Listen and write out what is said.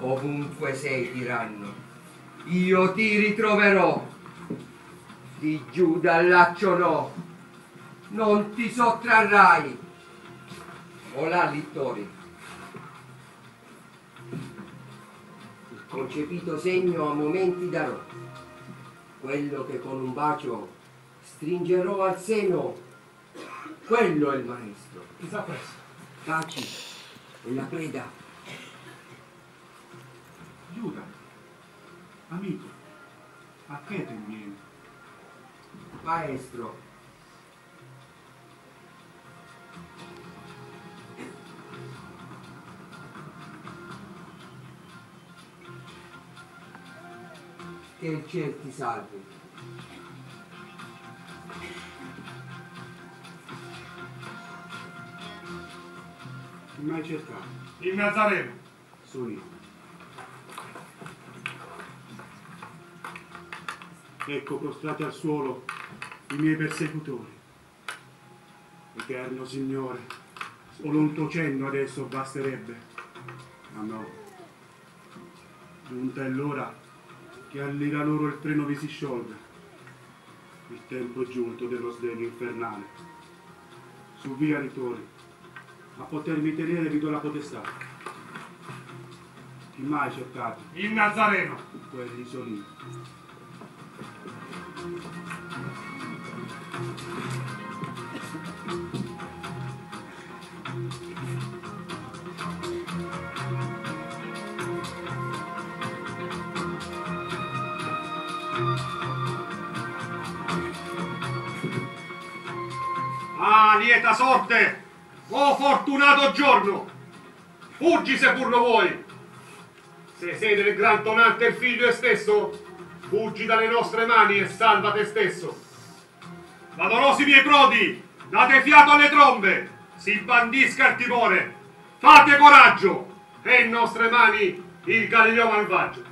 ovunque sei tiranno, io ti ritroverò. Di giù dal laccio no, non ti sottrarrai. Olà, Littori. Il concepito segno a momenti darò, quello che con un bacio stringerò al seno, quello è il maestro. Chissà presto. Taci e la preda. Giuda, amico, a che te vieni? Maestro, che il cielo ti salvi. Mai cercato? Il Nazareno. Sono io. Ecco prostrati al suolo i miei persecutori. Eterno Signore, solo un tuo cenno adesso basterebbe. Ma no. Giunta è l'ora che all'ira loro il freno vi si sciolga. Il tempo è giunto dello sdegno infernale. Su via ritorni, a potermi tenere vi do la potestà. Chi mai cercate? Il Nazareno. Quelli sono io. Ah, lieta sorte! Oh, fortunato giorno! Fuggi se pur lo vuoi! Se sei del gran tonante il figlio stesso, fuggi dalle nostre mani e salva te stesso. Valorosi miei prodi, date fiato alle trombe, si bandisca il timore, fate coraggio, è in nostre mani il Galileo malvagio.